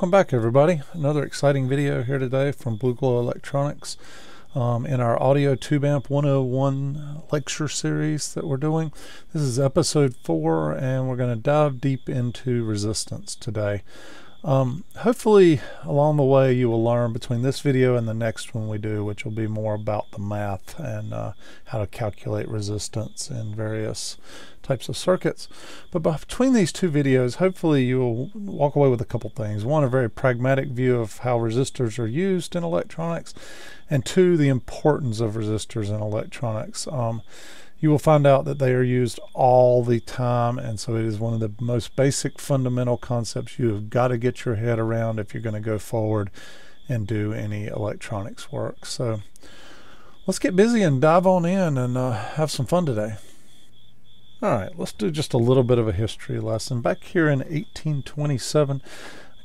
welcome back everybody. Another exciting video here today from Blueglow Electronics um, in our Audio Tube Amp 101 lecture series that we're doing. This is episode 4 and we're going to dive deep into resistance today. Um, hopefully along the way you will learn between this video and the next one we do which will be more about the math and uh, how to calculate resistance in various types of circuits. But between these two videos hopefully you will walk away with a couple things. One, a very pragmatic view of how resistors are used in electronics and two, the importance of resistors in electronics. Um, you will find out that they are used all the time and so it is one of the most basic fundamental concepts. You have got to get your head around if you're going to go forward and do any electronics work. So let's get busy and dive on in and uh, have some fun today. All right let's do just a little bit of a history lesson. Back here in 1827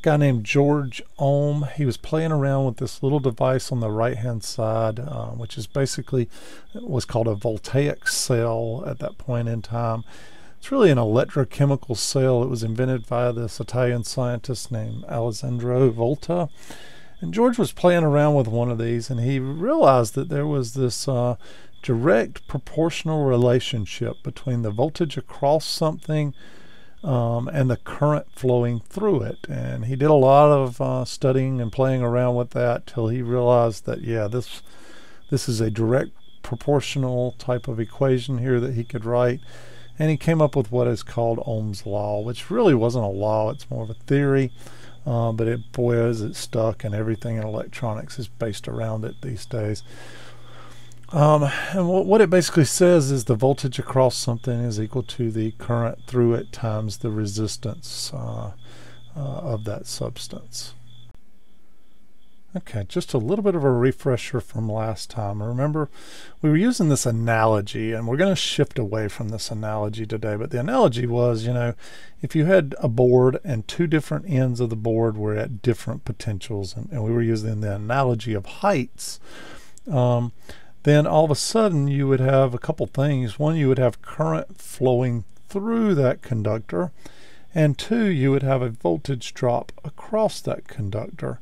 guy named George Ohm. He was playing around with this little device on the right hand side, uh, which is basically was called a voltaic cell at that point in time. It's really an electrochemical cell. It was invented by this Italian scientist named Alessandro Volta. And George was playing around with one of these and he realized that there was this uh, direct proportional relationship between the voltage across something um, and the current flowing through it. And he did a lot of uh, studying and playing around with that till he realized that yeah, this this is a direct proportional type of equation here that he could write. And he came up with what is called Ohm's law, which really wasn't a law; it's more of a theory. Uh, but it boy is it stuck, and everything in electronics is based around it these days. Um, and what, it basically says is the voltage across something is equal to the current through it times the resistance uh, uh, of that substance. Okay, just a little bit of a refresher from last time. Remember, we were using this analogy, and we're going to shift away from this analogy today. But the analogy was, you know, if you had a board and two different ends of the board were at different potentials, and, and we were using the analogy of heights, um, then all of a sudden you would have a couple things. One, you would have current flowing through that conductor, and two, you would have a voltage drop across that conductor,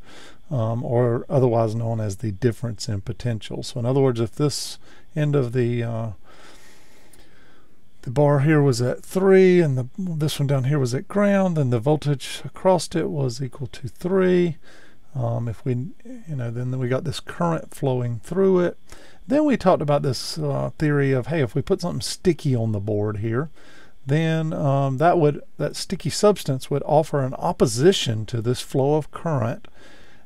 um, or otherwise known as the difference in potential. So in other words, if this end of the uh, the bar here was at 3 and the this one down here was at ground then the voltage across it was equal to 3 um, if we you know then we got this current flowing through it then we talked about this uh, theory of, hey, if we put something sticky on the board here, then um, that would that sticky substance would offer an opposition to this flow of current,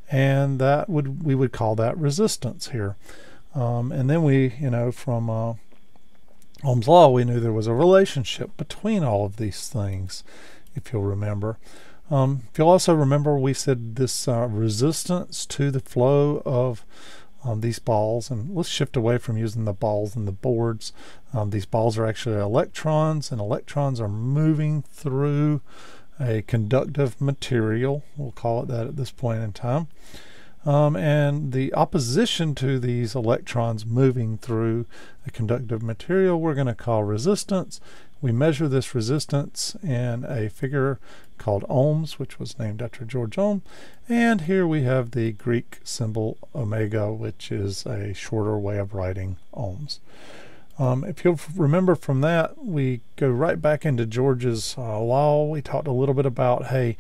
and that would we would call that resistance here. Um, and then we, you know, from uh, Ohm's law, we knew there was a relationship between all of these things, if you'll remember. Um, if you'll also remember, we said this uh, resistance to the flow of um, these balls and let's shift away from using the balls and the boards. Um, these balls are actually electrons and electrons are moving through a conductive material. We'll call it that at this point in time. Um, and the opposition to these electrons moving through a conductive material we're going to call resistance we measure this resistance in a figure called ohms, which was named after George Ohm. And here we have the Greek symbol omega, which is a shorter way of writing ohms. Um, if you'll remember from that, we go right back into George's uh, law. We talked a little bit about, hey,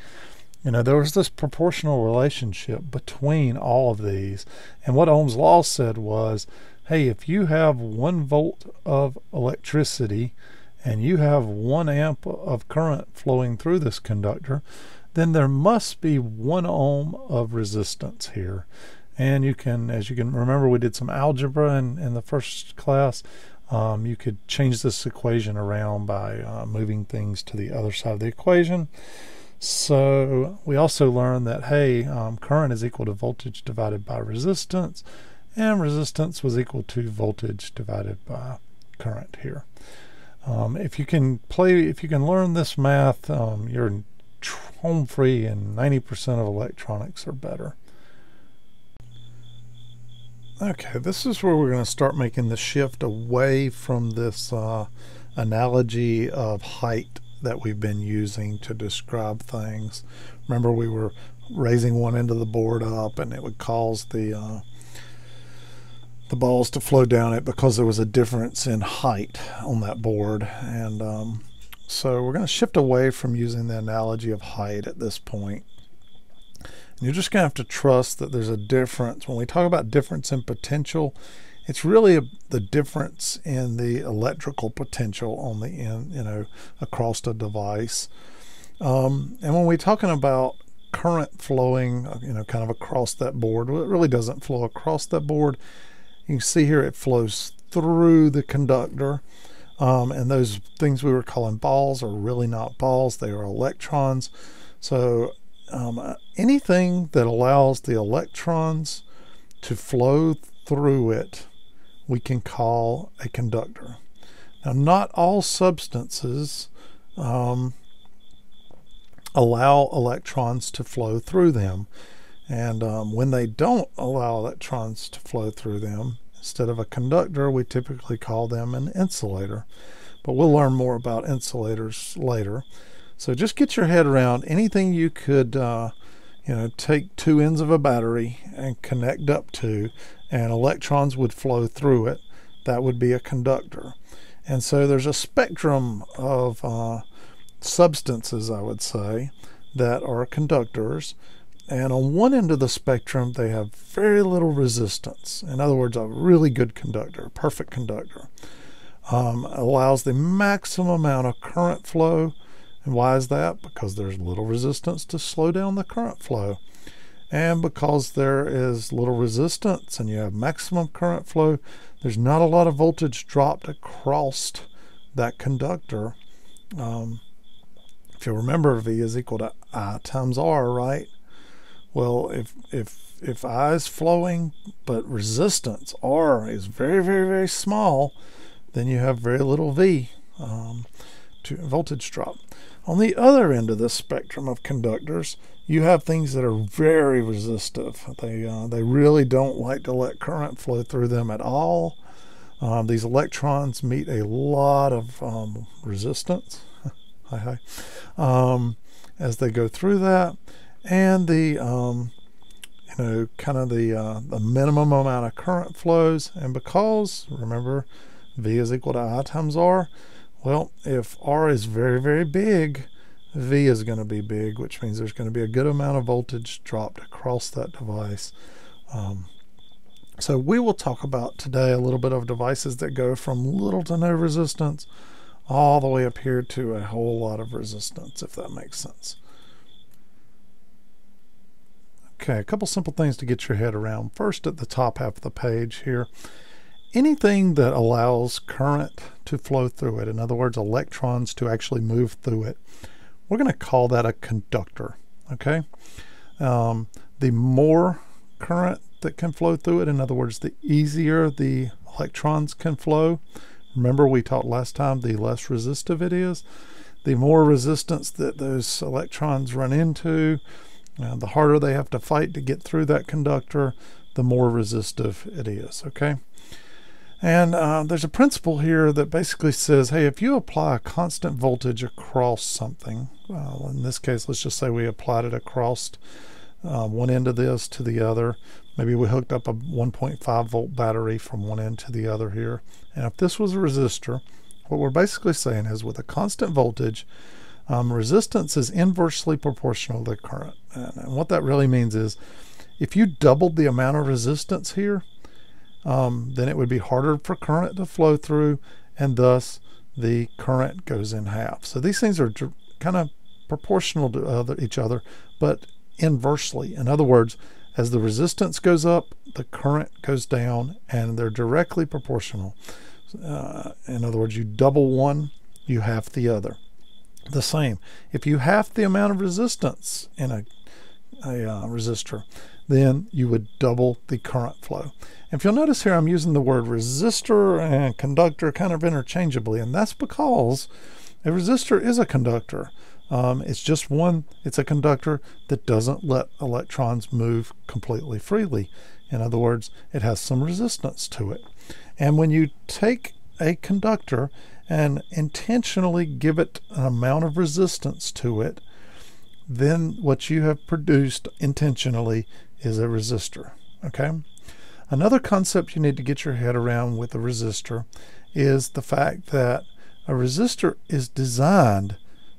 you know, there was this proportional relationship between all of these. And what Ohm's law said was, hey, if you have one volt of electricity, and you have one amp of current flowing through this conductor, then there must be one ohm of resistance here. And you can, as you can remember, we did some algebra in, in the first class. Um, you could change this equation around by uh, moving things to the other side of the equation. So we also learned that, hey, um, current is equal to voltage divided by resistance, and resistance was equal to voltage divided by current here. Um, if you can play, if you can learn this math, um, you're home free and 90% of electronics are better. Okay, this is where we're going to start making the shift away from this uh, analogy of height that we've been using to describe things. Remember, we were raising one end of the board up, and it would cause the uh, the balls to flow down it because there was a difference in height on that board, and um, so we're going to shift away from using the analogy of height at this point you're just going to have to trust that there's a difference. When we talk about difference in potential, it's really a, the difference in the electrical potential on the end, you know, across the device. Um, and when we're talking about current flowing, you know, kind of across that board, well, it really doesn't flow across that board. You can see here it flows through the conductor. Um, and those things we were calling balls are really not balls, they are electrons. So um, anything that allows the electrons to flow through it, we can call a conductor. Now, not all substances um, allow electrons to flow through them. And um, when they don't allow electrons to flow through them, instead of a conductor, we typically call them an insulator. But we'll learn more about insulators later. So just get your head around anything you could, uh, you know, take two ends of a battery and connect up to, and electrons would flow through it. That would be a conductor. And so there's a spectrum of uh, substances, I would say, that are conductors. And on one end of the spectrum, they have very little resistance. In other words, a really good conductor, perfect conductor. Um, allows the maximum amount of current flow and why is that? Because there's little resistance to slow down the current flow. And because there is little resistance and you have maximum current flow, there's not a lot of voltage dropped across that conductor. Um, if you remember, V is equal to I times R, right? Well, if if if I is flowing, but resistance R is very, very, very small, then you have very little V um, to voltage drop. On the other end of the spectrum of conductors, you have things that are very resistive. They, uh, they really don't like to let current flow through them at all. Um, these electrons meet a lot of um, resistance hi, hi, um, as they go through that. And the, um, you know, kind of the, uh, the minimum amount of current flows. And because, remember, V is equal to I times R, well, if R is very, very big, V is going to be big, which means there's going to be a good amount of voltage dropped across that device. Um, so we will talk about today a little bit of devices that go from little to no resistance all the way up here to a whole lot of resistance, if that makes sense. Okay, a couple simple things to get your head around. First, at the top half of the page here, anything that allows current to flow through it, in other words, electrons to actually move through it, we're going to call that a conductor. Okay. Um, the more current that can flow through it, in other words, the easier the electrons can flow. Remember, we talked last time the less resistive it is. The more resistance that those electrons run into, uh, the harder they have to fight to get through that conductor, the more resistive it is. Okay. And uh, there's a principle here that basically says, hey, if you apply a constant voltage across something, well, in this case, let's just say we applied it across uh, one end of this to the other. Maybe we hooked up a 1.5 volt battery from one end to the other here. And if this was a resistor, what we're basically saying is with a constant voltage, um, resistance is inversely proportional to the current. And, and what that really means is if you doubled the amount of resistance here, um, then it would be harder for current to flow through and thus the current goes in half. So these things are kind of proportional to other, each other, but inversely. In other words, as the resistance goes up, the current goes down, and they're directly proportional. Uh, in other words, you double one, you half the other. The same. If you half the amount of resistance in a, a uh, resistor, then you would double the current flow. If you'll notice here, I'm using the word resistor and conductor kind of interchangeably, and that's because a resistor is a conductor. Um, it's just one, it's a conductor that doesn't let electrons move completely freely. In other words, it has some resistance to it. And when you take a conductor and intentionally give it an amount of resistance to it, then what you have produced intentionally is a resistor. Okay? Another concept you need to get your head around with a resistor is the fact that a resistor is designed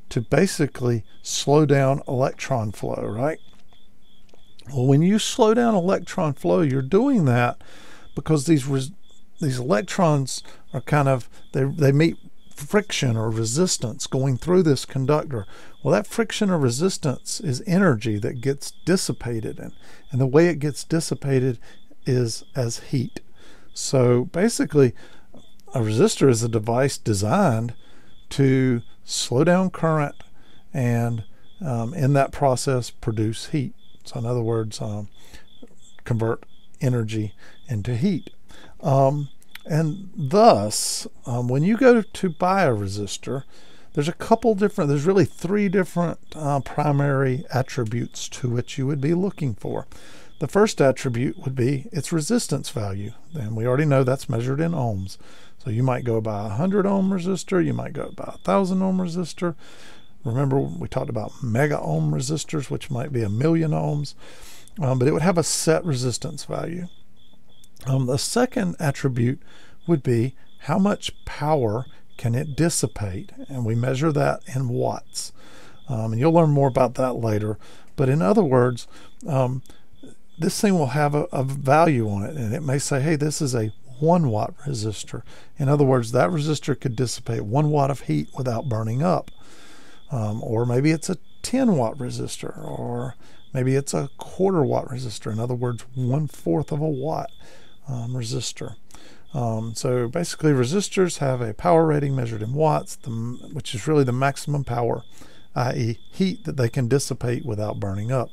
to basically slow down electron flow, right? Well, when you slow down electron flow, you're doing that because these these electrons are kind of they they meet friction or resistance going through this conductor. Well, that friction or resistance is energy that gets dissipated, and and the way it gets dissipated is as heat. So basically, a resistor is a device designed to slow down current and um, in that process produce heat. So in other words, um, convert energy into heat. Um, and thus, um, when you go to buy a resistor, there's a couple different, there's really three different uh, primary attributes to which you would be looking for. The first attribute would be its resistance value. And we already know that's measured in ohms. So you might go by a 100 ohm resistor, you might go by a 1000 ohm resistor. Remember, we talked about mega ohm resistors, which might be a million ohms, um, but it would have a set resistance value. Um, the second attribute would be how much power can it dissipate, and we measure that in watts. Um, and you'll learn more about that later. But in other words, um, this thing will have a, a, value on it, and it may say, hey, this is a 1 watt resistor. In other words, that resistor could dissipate 1 watt of heat without burning up. Um, or maybe it's a 10 watt resistor, or maybe it's a quarter watt resistor. In other words, one fourth of a watt um, resistor. Um, so basically, resistors have a power rating measured in watts, the, which is really the maximum power, i.e., heat that they can dissipate without burning up.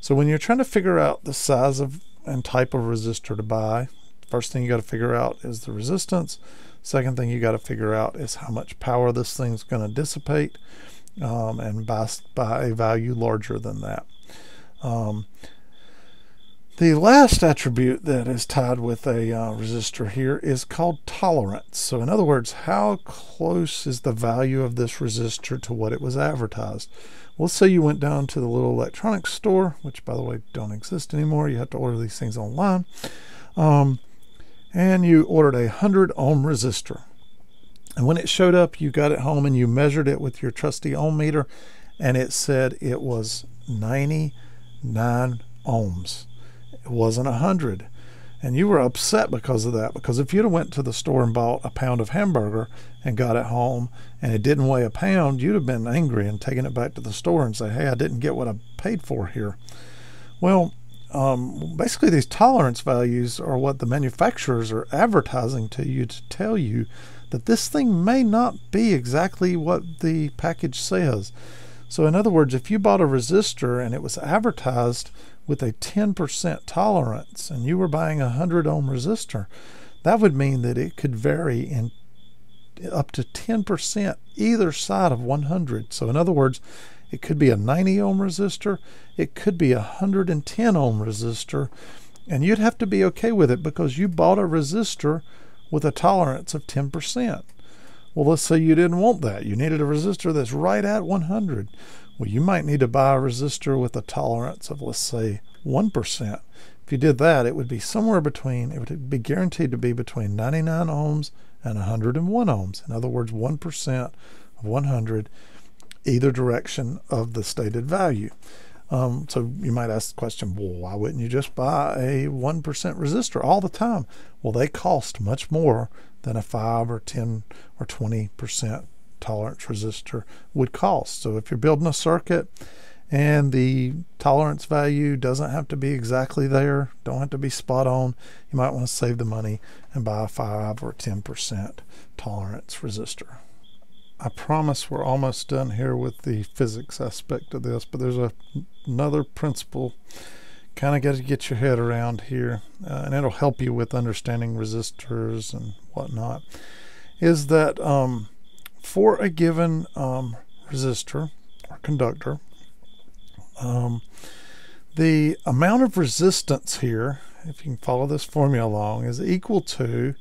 So when you're trying to figure out the size of and type of resistor to buy, first thing you got to figure out is the resistance. Second thing you got to figure out is how much power this thing's going to dissipate, um, and buy, buy a value larger than that. Um, the last attribute that is tied with a uh, resistor here is called tolerance. So in other words, how close is the value of this resistor to what it was advertised? Well, let's say you went down to the little electronics store, which by the way don't exist anymore. You have to order these things online. Um, and you ordered a 100 ohm resistor. And when it showed up, you got it home and you measured it with your trusty ohm meter, and it said it was 99 ohms. It wasn't a hundred. And you were upset because of that. Because if you'd have went to the store and bought a pound of hamburger and got it home and it didn't weigh a pound, you'd have been angry and taken it back to the store and say, "Hey, I didn't get what I paid for here." Well, um, basically, these tolerance values are what the manufacturers are advertising to you to tell you that this thing may not be exactly what the package says. So, in other words, if you bought a resistor and it was advertised with a 10% tolerance and you were buying a 100 ohm resistor, that would mean that it could vary in up to 10% either side of 100. So in other words, it could be a 90 ohm resistor, it could be a 110 ohm resistor, and you'd have to be okay with it because you bought a resistor with a tolerance of 10%. Well, let's say you didn't want that. You needed a resistor that's right at 100. Well, you might need to buy a resistor with a tolerance of, let's say, 1%. If you did that, it would be somewhere between, it would be guaranteed to be between 99 ohms and 101 ohms. In other words, 1% of 100, either direction of the stated value. Um, so you might ask the question, well, why wouldn't you just buy a 1% resistor all the time? Well, they cost much more than a 5 or 10 or 20% tolerance resistor would cost. So if you're building a circuit and the tolerance value doesn't have to be exactly there, don't have to be spot on, you might want to save the money and buy a 5 or 10% tolerance resistor. I promise we're almost done here with the physics aspect of this, but there's a, another principle kind of got to get your head around here, uh, and it'll help you with understanding resistors and whatnot. Is that um, for a given um, resistor or conductor, um, the amount of resistance here, if you can follow this formula along, is equal to,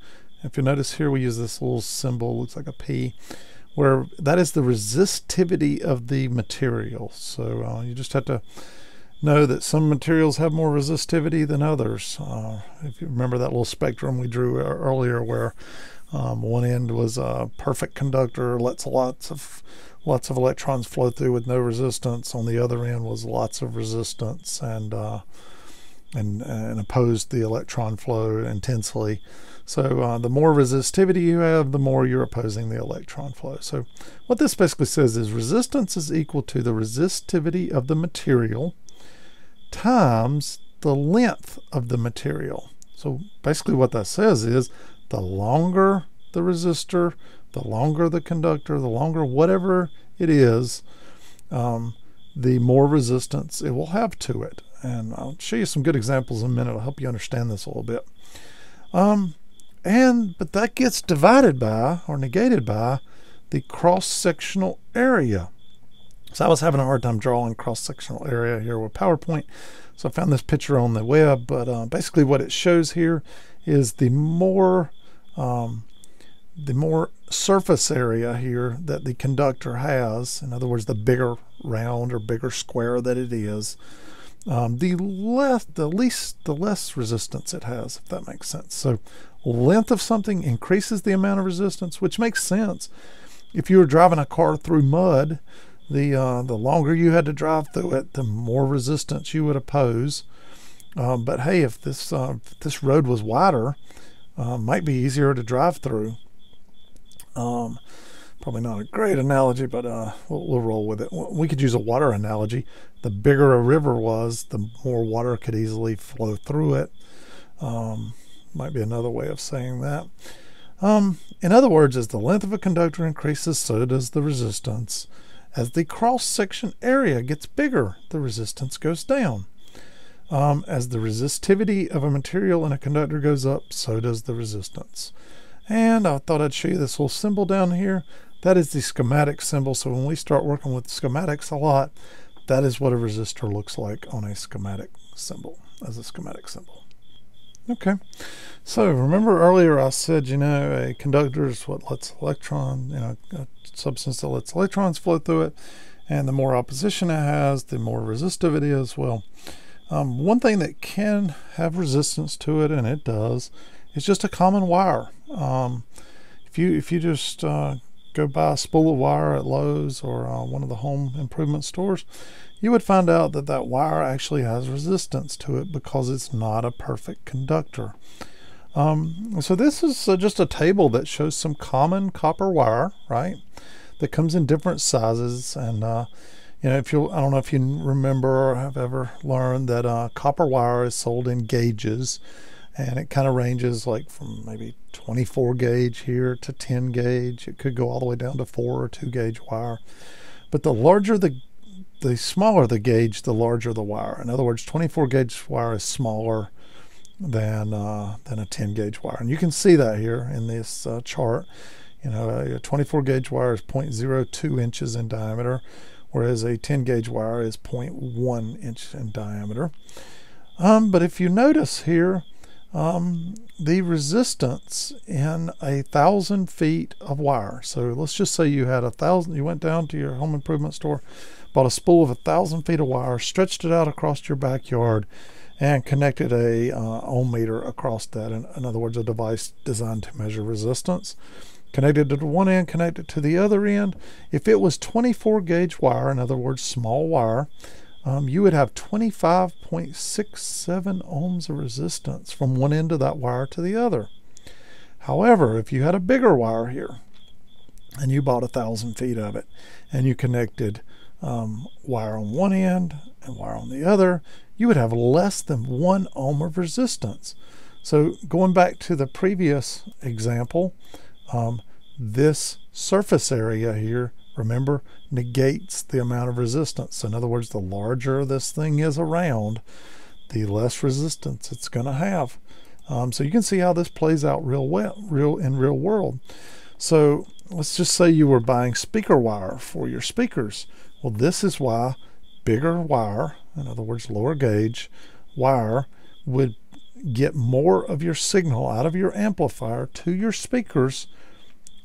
if you notice here we use this little symbol, looks like a P, where that is the resistivity of the material. So uh, you just have to know that some materials have more resistivity than others. Uh, if you remember that little spectrum we drew earlier where um, one end was a perfect conductor, lets lots of lots of electrons flow through with no resistance. On the other end was lots of resistance and uh, and, and opposed the electron flow intensely. So uh, the more resistivity you have, the more you're opposing the electron flow. So what this basically says is resistance is equal to the resistivity of the material times the length of the material. So basically what that says is the longer the resistor, the longer the conductor, the longer whatever it is, um, the more resistance it will have to it. And I'll show you some good examples in a minute. I'll help you understand this a little bit. Um, and but that gets divided by or negated by the cross-sectional area. So I was having a hard time drawing cross-sectional area here with PowerPoint. So I found this picture on the web, but uh, basically what it shows here is the more um, the more surface area here that the conductor has, in other words, the bigger round or bigger square that it is, um, the less the least the less resistance it has, if that makes sense. So length of something increases the amount of resistance, which makes sense. If you were driving a car through mud, the uh, the longer you had to drive through it, the more resistance you would oppose. Um, but hey, if this uh, if this road was wider, uh, might be easier to drive through. Um, probably not a great analogy, but uh, we'll, we'll, roll with it. We could use a water analogy. The bigger a river was, the more water could easily flow through it. Um, might be another way of saying that. Um, in other words, as the length of a conductor increases, so does the resistance. As the cross-section area gets bigger, the resistance goes down. Um, as the resistivity of a material in a conductor goes up, so does the resistance. And I thought I'd show you this little symbol down here. That is the schematic symbol. So when we start working with schematics a lot, that is what a resistor looks like on a schematic symbol, as a schematic symbol. Okay, so remember earlier I said, you know, a conductor is what lets electron, you know, a substance that lets electrons flow through it. And the more opposition it has, the more resistive it is. Well, um, one thing that can have resistance to it, and it does, is just a common wire. Um, if you if you just uh, go buy a spool of wire at Lowe's or uh, one of the home improvement stores, you would find out that that wire actually has resistance to it because it's not a perfect conductor. Um, so this is uh, just a table that shows some common copper wire, right? That comes in different sizes and uh, you know, if you, I don't know if you remember or have ever learned that uh, copper wire is sold in gauges and it kind of ranges like from maybe 24 gauge here to 10 gauge. It could go all the way down to four or two gauge wire. But the larger the the smaller the gauge, the larger the wire. In other words, 24 gauge wire is smaller than uh, than a 10 gauge wire, and you can see that here in this uh, chart. You know, a 24 gauge wire is 0.02 inches in diameter, whereas a 10 gauge wire is 0.1 inch in diameter. Um, but if you notice here, um, the resistance in a thousand feet of wire. So let's just say you had a thousand, you went down to your home improvement store, bought a spool of a thousand feet of wire, stretched it out across your backyard, and connected a uh, ohm meter across that. In, in other words, a device designed to measure resistance. Connected to one end, connected to the other end. If it was 24 gauge wire, in other words, small wire, um, you would have 25.67 ohms of resistance from one end of that wire to the other. However, if you had a bigger wire here and you bought a thousand feet of it and you connected um, wire on one end and wire on the other, you would have less than one ohm of resistance. So going back to the previous example, um, this surface area here remember, negates the amount of resistance. In other words, the larger this thing is around, the less resistance it's going to have. Um, so you can see how this plays out real well, real in real world. So let's just say you were buying speaker wire for your speakers. Well, this is why bigger wire, in other words, lower gauge wire, would get more of your signal out of your amplifier to your speakers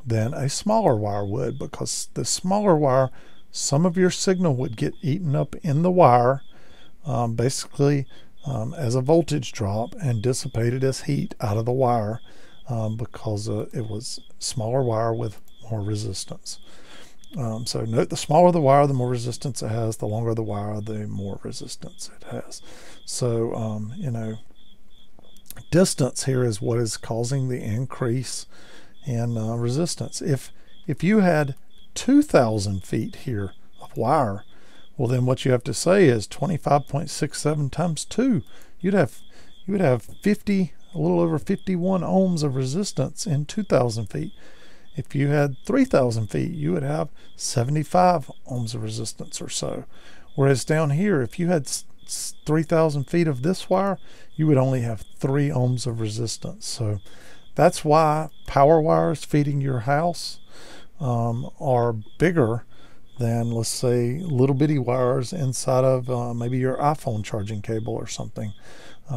than a smaller wire would because the smaller wire, some of your signal would get eaten up in the wire, um, basically um, as a voltage drop and dissipated as heat out of the wire um, because uh, it was smaller wire with more resistance. Um, so note the smaller the wire, the more resistance it has. The longer the wire, the more resistance it has. So, um, you know, distance here is what is causing the increase in uh, resistance. If if you had 2,000 feet here of wire, well then what you have to say is 25.67 times 2. You'd have you would have 50, a little over 51 ohms of resistance in 2,000 feet. If you had 3,000 feet, you would have 75 ohms of resistance or so. Whereas down here, if you had 3,000 feet of this wire, you would only have 3 ohms of resistance. So that's why power wires feeding your house um, are bigger than, let's say, little bitty wires inside of uh, maybe your iPhone charging cable or something,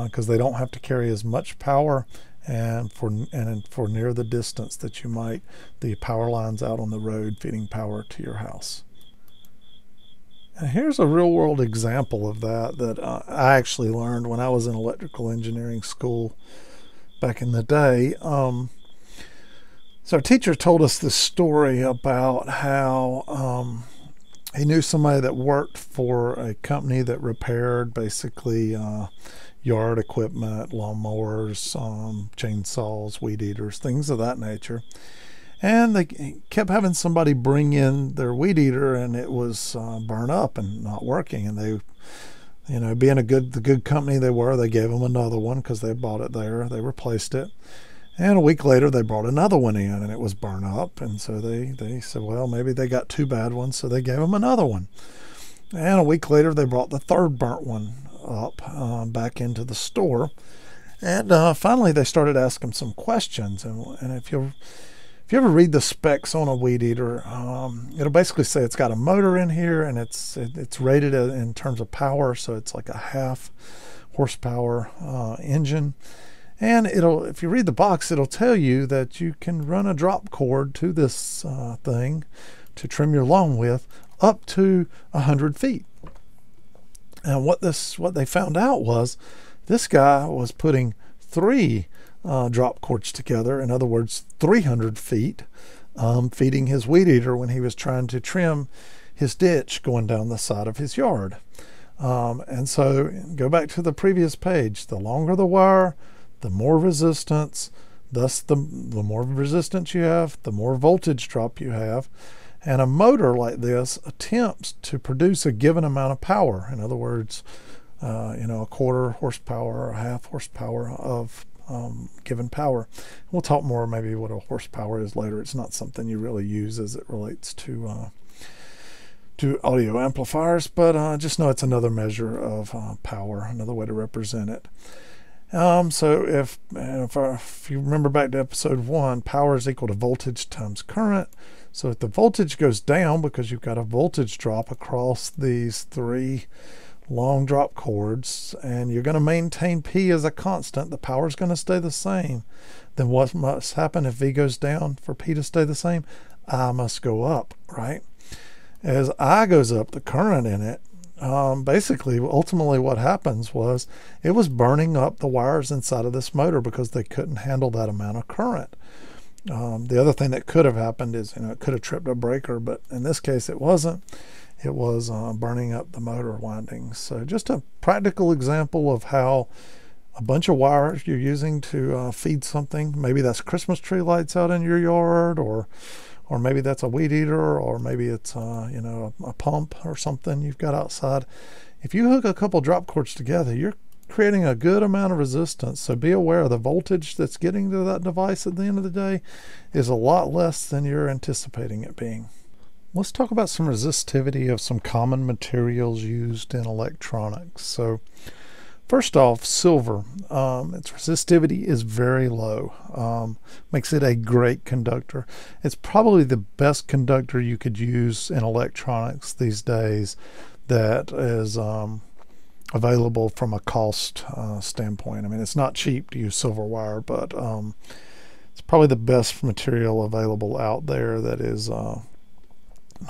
because uh, they don't have to carry as much power and for and for near the distance that you might the power lines out on the road feeding power to your house. And here's a real world example of that that uh, I actually learned when I was in electrical engineering school back in the day. Um, so our teacher told us this story about how um, he knew somebody that worked for a company that repaired basically uh, yard equipment, lawnmowers, um, chainsaws, weed eaters, things of that nature. And they kept having somebody bring in their weed eater, and it was uh, burn up and not working. And they, you know, being a good the good company they were, they gave them another one because they bought it there. They replaced it, and a week later they brought another one in, and it was burn up. And so they they said, well, maybe they got two bad ones, so they gave them another one. And a week later they brought the third burnt one up uh, back into the store. And uh, finally, they started asking some questions. And, and if you if you ever read the specs on a weed eater, um, it'll basically say it's got a motor in here and it's it, it's rated in terms of power, so it's like a half horsepower uh, engine. And it'll, if you read the box, it'll tell you that you can run a drop cord to this uh, thing to trim your lawn with up to 100 feet. And what this what they found out was this guy was putting three uh, drop cords together. In other words, 300 feet, um, feeding his weed eater when he was trying to trim his ditch going down the side of his yard. Um, and so go back to the previous page. The longer the wire, the more resistance. Thus, the, the more resistance you have, the more voltage drop you have. And a motor like this attempts to produce a given amount of power. In other words, uh, you know, a quarter horsepower or a half horsepower of um, given power. We'll talk more maybe what a horsepower is later. It's not something you really use as it relates to uh, to audio amplifiers, but uh, just know it's another measure of uh, power, another way to represent it. Um, so if if, if you remember back to episode one, power is equal to voltage times current. So if the voltage goes down because you've got a voltage drop across these three long drop cords and you're going to maintain P as a constant, the power is going to stay the same. Then what must happen if V goes down for P to stay the same? I must go up, right? As I goes up, the current in it, um, basically, ultimately what happens was it was burning up the wires inside of this motor because they couldn't handle that amount of current. Um, the other thing that could have happened is, you know, it could have tripped a breaker, but in this case it wasn't. It was uh, burning up the motor windings. So just a practical example of how a bunch of wires you're using to uh, feed something. Maybe that's Christmas tree lights out in your yard, or or maybe that's a weed eater, or maybe it's uh, you know a, a pump or something you've got outside. If you hook a couple drop cords together, you're creating a good amount of resistance. So be aware the voltage that's getting to that device at the end of the day is a lot less than you're anticipating it being. Let's talk about some resistivity of some common materials used in electronics. So first off, silver. Um, its resistivity is very low. Um, makes it a great conductor. It's probably the best conductor you could use in electronics these days that is um, available from a cost uh, standpoint. I mean, it's not cheap to use silver wire, but um, it's probably the best material available out there that is uh,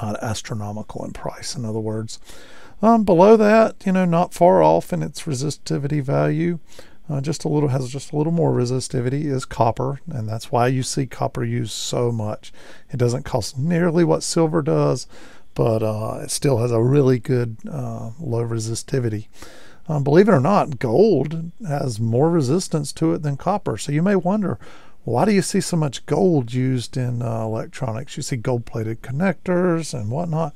not astronomical in price. In other words, um, below that, you know, not far off in its resistivity value. Uh, just a little has just a little more resistivity is copper and that's why you see copper used so much it doesn't cost nearly what silver does but uh, it still has a really good uh, low resistivity um, believe it or not gold has more resistance to it than copper so you may wonder why do you see so much gold used in uh, electronics you see gold plated connectors and whatnot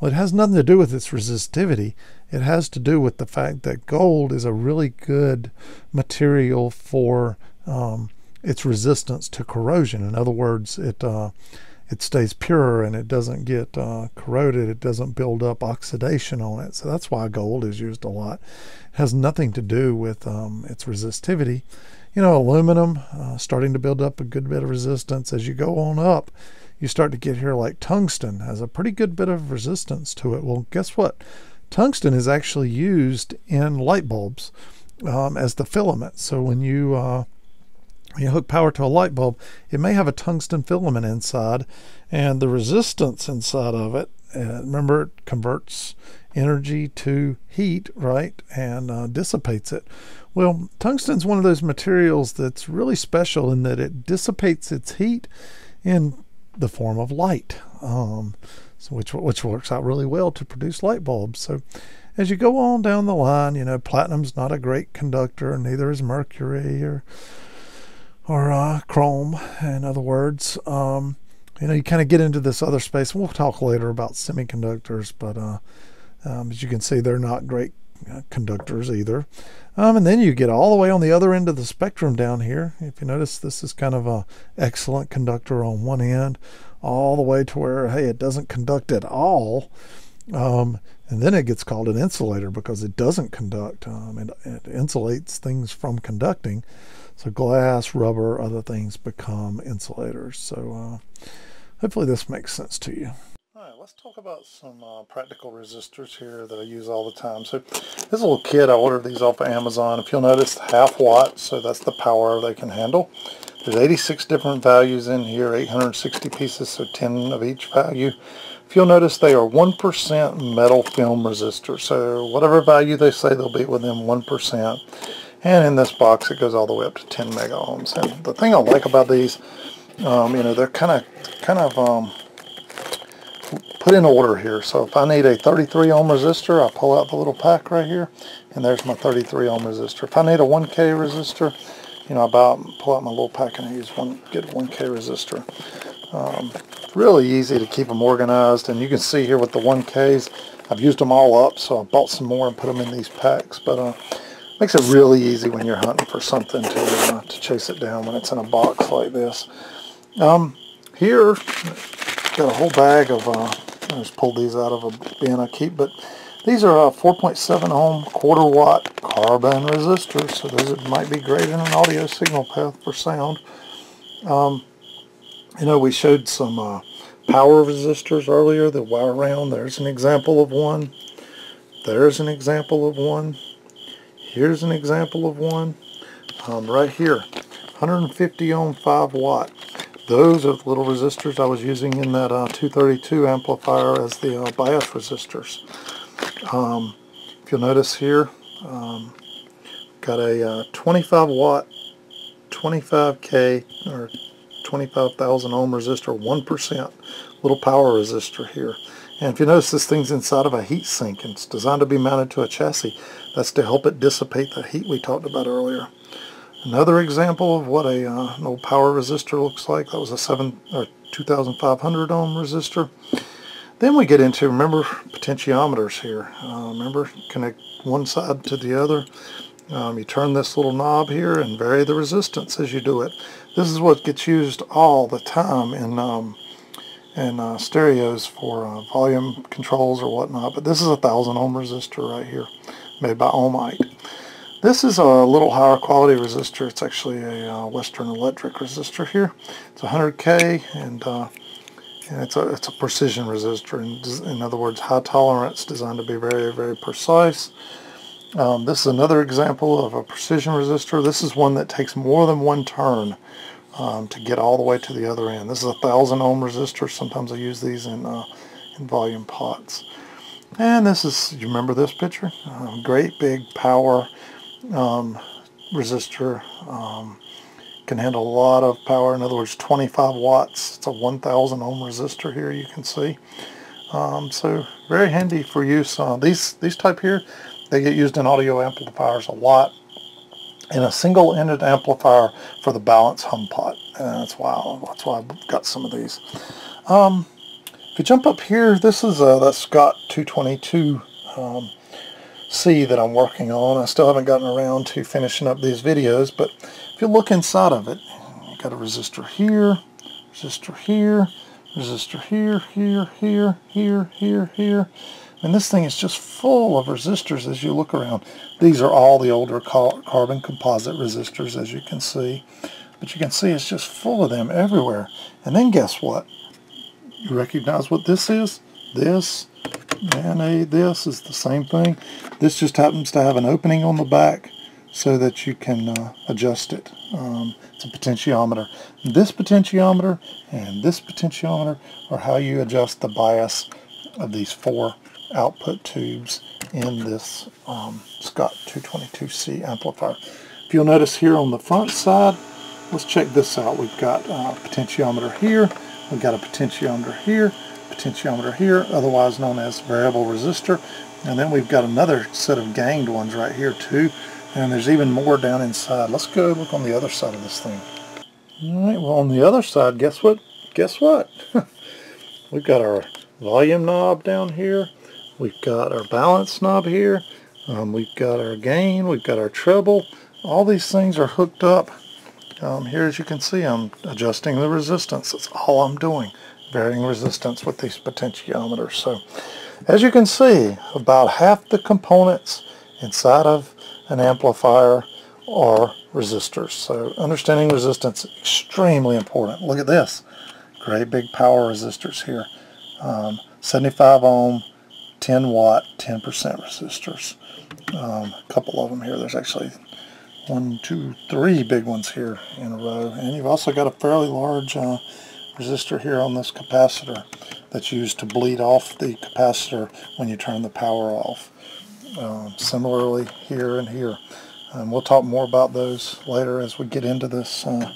well, it has nothing to do with its resistivity. It has to do with the fact that gold is a really good material for um, its resistance to corrosion. In other words, it uh, it stays pure and it doesn't get uh, corroded. It doesn't build up oxidation on it. So that's why gold is used a lot. It has nothing to do with um, its resistivity. You know, aluminum uh, starting to build up a good bit of resistance as you go on up you start to get here like tungsten has a pretty good bit of resistance to it. Well, guess what? Tungsten is actually used in light bulbs um, as the filament. So when you uh, when you hook power to a light bulb, it may have a tungsten filament inside, and the resistance inside of it. Uh, remember, it converts energy to heat, right, and uh, dissipates it. Well, tungsten's one of those materials that's really special in that it dissipates its heat in the form of light, um, so which which works out really well to produce light bulbs. So as you go on down the line, you know platinum's not a great conductor, neither is mercury or or uh, chrome. In other words, um, you know you kind of get into this other space. We'll talk later about semiconductors, but uh, um, as you can see, they're not great uh, conductors either. Um, and then you get all the way on the other end of the spectrum down here. If you notice, this is kind of a excellent conductor on one end, all the way to where, hey, it doesn't conduct at all. Um, and then it gets called an insulator because it doesn't conduct. Um, it, it insulates things from conducting. So glass, rubber, other things become insulators. So uh, hopefully this makes sense to you let's talk about some uh, practical resistors here that I use all the time. So this little kit, I ordered these off of Amazon. If you'll notice, half watt, so that's the power they can handle. There's 86 different values in here, 860 pieces, so 10 of each value. If you'll notice, they are 1% metal film resistors. So whatever value they say, they'll be within 1%. And in this box, it goes all the way up to 10 mega ohms. And the thing I like about these, um, you know, they're kind of, kind of, um, put in order here. So if I need a 33 ohm resistor, I pull out the little pack right here, and there's my 33 ohm resistor. If I need a 1K resistor, you know, about pull out my little pack and I use one, get a 1K resistor. Um, really easy to keep them organized, and you can see here with the 1Ks, I've used them all up, so I bought some more and put them in these packs. But uh, makes it really easy when you're hunting for something to uh, to chase it down when it's in a box like this. Um, here, got a whole bag of uh, I just pulled these out of a bin I keep, but these are 4.7 ohm quarter watt carbon resistors, so those might be great in an audio signal path for sound. Um, you know, we showed some uh, power resistors earlier that wire around. There's an example of one. There's an example of one. Here's an example of one. Um, right here, 150 ohm 5 watt. Those are the little resistors I was using in that uh, 232 amplifier as the uh, bias resistors. Um, if you'll notice here, um, got a uh, 25 watt, 25k or 25,000 ohm resistor, 1% little power resistor here. And if you notice this thing's inside of a heat sink and it's designed to be mounted to a chassis. That's to help it dissipate the heat we talked about earlier. Another example of what a uh, an old power resistor looks like. That was a seven or 2,500 ohm resistor. Then we get into remember potentiometers here. Uh, remember connect one side to the other. Um, you turn this little knob here and vary the resistance as you do it. This is what gets used all the time in um, in uh, stereos for uh, volume controls or whatnot. But this is a thousand ohm resistor right here, made by Ohmite. This is a little higher quality resistor. It's actually a uh, Western Electric resistor here. It's 100K and, uh, and it's, a, it's a precision resistor. In, in other words, high tolerance, designed to be very, very precise. Um, this is another example of a precision resistor. This is one that takes more than one turn um, to get all the way to the other end. This is a thousand ohm resistor. Sometimes I use these in, uh, in volume pots. And this is, you remember this picture? Um, great big power um, resistor. Um, can handle a lot of power. In other words, 25 watts. It's a 1000 ohm resistor here you can see. Um, so very handy for use. Uh, these, these type here, they get used in audio amplifiers a lot. And a single-ended amplifier for the balance hum pot. And that's why, that's why I've got some of these. Um, if you jump up here, this is a, that Scott 222 um, C that I'm working on. I still haven't gotten around to finishing up these videos, but if you look inside of it, you got a resistor here, resistor here, resistor here, here, here, here, here, here. And this thing is just full of resistors as you look around. These are all the older carbon composite resistors as you can see. But you can see it's just full of them everywhere. And then guess what? You recognize what this is? This and this is the same thing. This just happens to have an opening on the back so that you can uh, adjust it. Um, it's a potentiometer. This potentiometer and this potentiometer are how you adjust the bias of these four output tubes in this um, Scott 222C amplifier. If you'll notice here on the front side, let's check this out. We've got a potentiometer here, we've got a potentiometer here, potentiometer here, otherwise known as variable resistor, and then we've got another set of ganged ones right here too, and there's even more down inside. Let's go look on the other side of this thing. Alright, well on the other side, guess what? Guess what? we've got our volume knob down here. We've got our balance knob here. Um, we've got our gain. We've got our treble. All these things are hooked up. Um, here as you can see I'm adjusting the resistance. That's all I'm doing. Varying resistance with these potentiometers. So as you can see about half the components inside of an amplifier are resistors. So understanding resistance is extremely important. Look at this. Great big power resistors here. Um, 75 ohm, 10 watt, 10% resistors. Um, a couple of them here. There's actually one, two, three big ones here in a row. And you've also got a fairly large uh, resistor here on this capacitor that's used to bleed off the capacitor when you turn the power off. Um, similarly here and here. Um, we'll talk more about those later as we get into this, uh,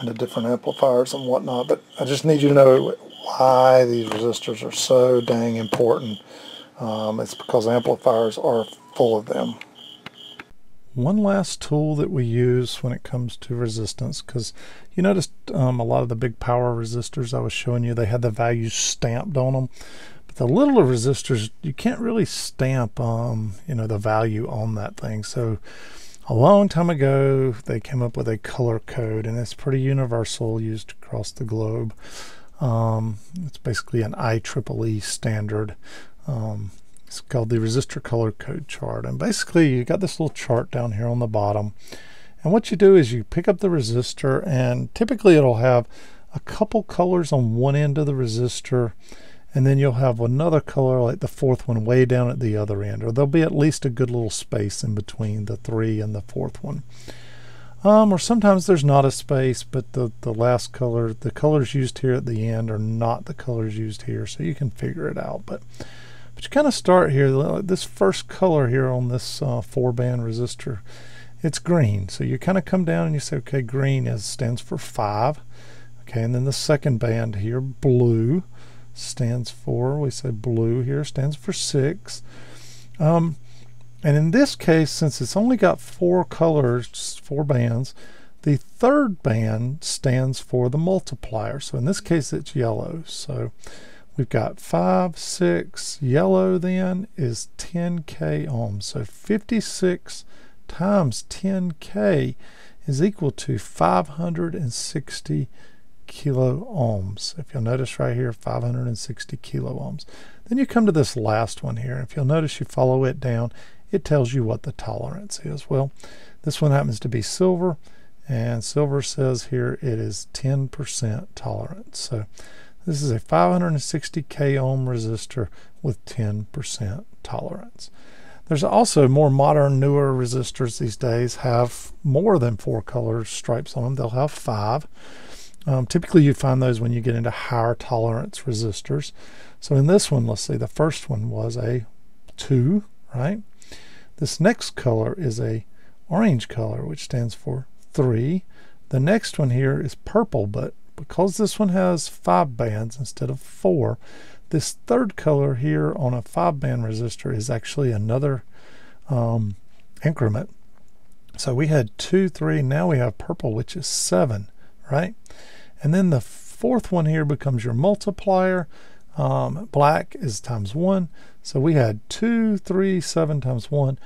into different amplifiers and whatnot. But I just need you to know why these resistors are so dang important. Um, it's because amplifiers are full of them. One last tool that we use when it comes to resistance, because you noticed um, a lot of the big power resistors I was showing you, they had the values stamped on them but the littler resistors, you can't really stamp, um, you know, the value on that thing. So a long time ago, they came up with a color code, and it's pretty universal, used across the globe. Um, it's basically an IEEE standard. It's called the resistor color code chart. And basically, you got this little chart down here on the bottom. And what you do is you pick up the resistor, and typically it'll have a couple colors on one end of the resistor and then you'll have another color like the fourth one way down at the other end or there'll be at least a good little space in between the three and the fourth one um, or sometimes there's not a space but the the last color the colors used here at the end are not the colors used here so you can figure it out but but you kind of start here this first color here on this uh, four band resistor it's green so you kind of come down and you say okay green is stands for five okay and then the second band here blue stands for, we say blue here, stands for 6. Um, and in this case, since it's only got four colors, four bands, the third band stands for the multiplier. So in this case, it's yellow. So we've got 5, 6, yellow then is 10k ohms. So 56 times 10k is equal to 560 kilo ohms. If you'll notice right here, 560 kilo ohms. Then you come to this last one here. If you'll notice you follow it down, it tells you what the tolerance is. Well, this one happens to be silver, and silver says here it is 10% tolerance. So this is a 560k ohm resistor with 10% tolerance. There's also more modern, newer resistors these days have more than four color stripes on them. They'll have five. Um, typically, you find those when you get into higher tolerance resistors. So in this one, let's see, the first one was a 2, right? This next color is a orange color, which stands for 3. The next one here is purple, but because this one has 5 bands instead of 4, this third color here on a 5-band resistor is actually another um, increment. So we had 2, 3, now we have purple, which is 7, right? And then the fourth one here becomes your multiplier. Um, black is times 1. So we had two, three, seven times 1,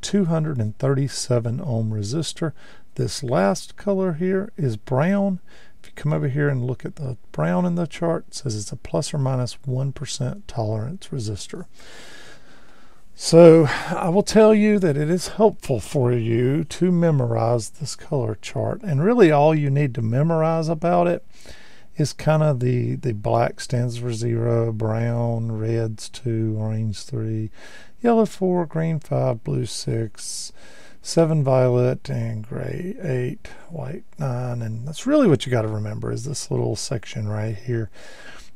237 ohm resistor. This last color here is brown. Come over here and look at the brown in the chart, it says it's a plus or minus 1 tolerance resistor. So I will tell you that it is helpful for you to memorize this color chart. And really all you need to memorize about it is kind of the, the black stands for zero, brown, reds two, orange three, yellow four, green five, blue six, seven violet, and gray eight, white nine. And that's really what you got to remember is this little section right here.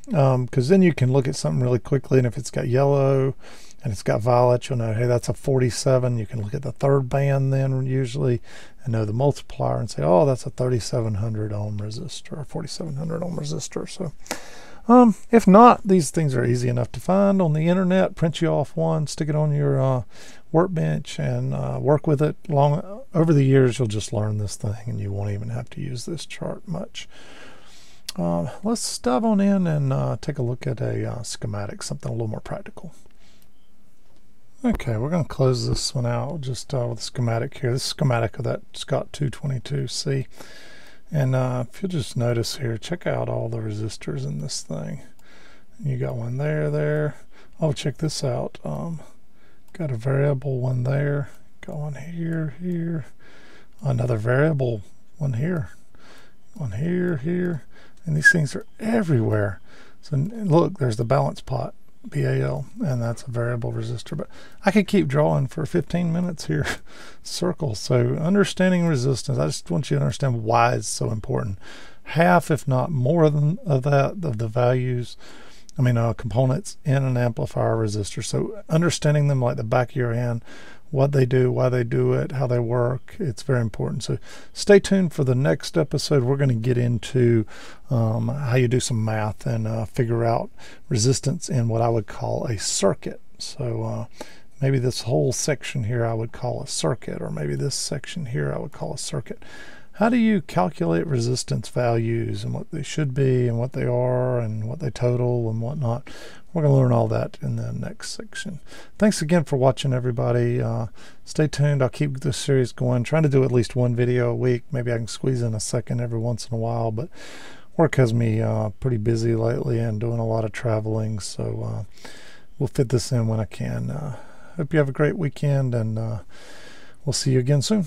Because um, then you can look at something really quickly, and if it's got yellow, and it's got violet, you'll know, hey, that's a 47. You can look at the third band then usually and know the multiplier and say, oh, that's a 3700 ohm resistor or 4700 ohm resistor. So um, if not, these things are easy enough to find on the internet. Print you off one, stick it on your uh, workbench, and uh, work with it. Long over the years, you'll just learn this thing, and you won't even have to use this chart much. Uh, let's dive on in and uh, take a look at a uh, schematic, something a little more practical. Okay, we're going to close this one out just uh, with a schematic here. This schematic of that Scott 222C. And uh, if you just notice here, check out all the resistors in this thing. You got one there, there. Oh, check this out. Um, got a variable one there. Got one here, here. Another variable one here. One here, here. And these things are everywhere. So look, there's the balance pot. BAL, and that's a variable resistor. But I could keep drawing for 15 minutes here, circles. So understanding resistance, I just want you to understand why it's so important. Half, if not more than of that, of the values, I mean, uh, components in an amplifier resistor. So understanding them like the back of your hand what they do, why they do it, how they work. It's very important. So stay tuned for the next episode. We're going to get into um, how you do some math and uh, figure out resistance in what I would call a circuit. So uh, maybe this whole section here I would call a circuit, or maybe this section here I would call a circuit. How do you calculate resistance values and what they should be and what they are and what they total and whatnot? We're going to learn all that in the next section. Thanks again for watching, everybody. Uh, stay tuned. I'll keep this series going, trying to do at least one video a week. Maybe I can squeeze in a second every once in a while, but work has me uh, pretty busy lately and doing a lot of traveling, so uh, we'll fit this in when I can. Uh, hope you have a great weekend, and uh, we'll see you again soon.